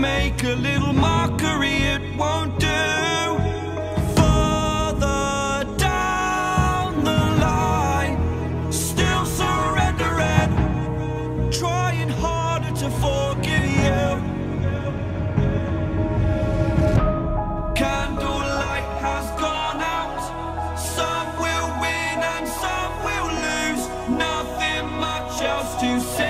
make a little mockery, it won't do. Further down the line, still surrendering, trying harder to forgive you. Candlelight has gone out. Some will win and some will lose. Nothing much else to say.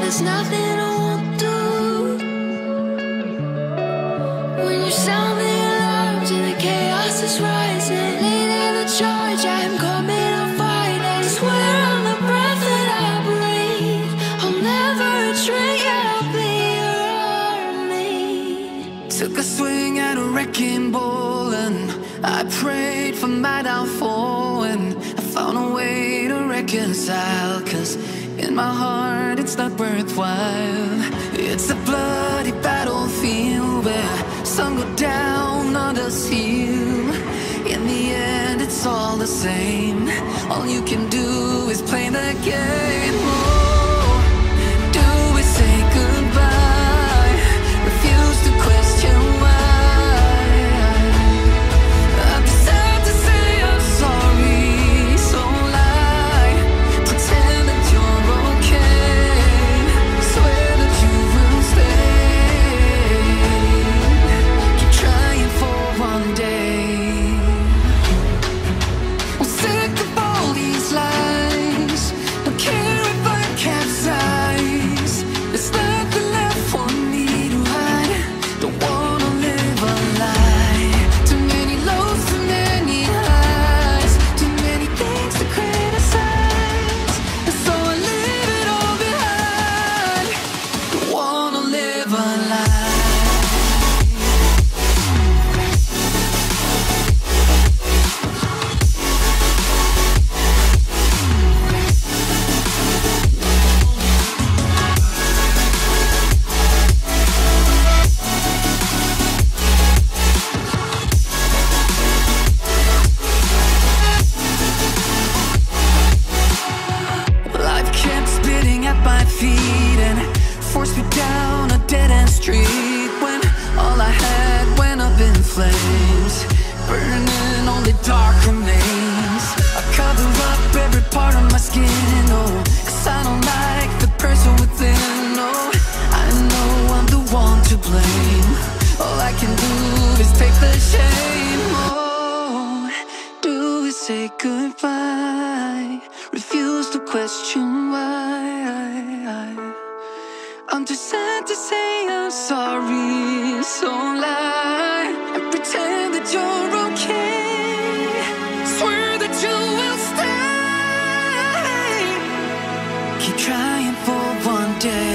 there's nothing I won't do. When you sound the alarms and the chaos is rising Leading the charge, I am coming on fire I swear on the breath that I breathe I'll never drink, I'll be your army. Took a swing at a wrecking ball and I prayed for my downfall And I found a way to reconcile cause in my heart, it's not worthwhile. It's a bloody battlefield where some go down, others heal. In the end, it's all the same. All you can do is play the game. question why I'm too sad to say I'm sorry, so lie and pretend that you're okay. Swear that you will stay. Keep trying for one day.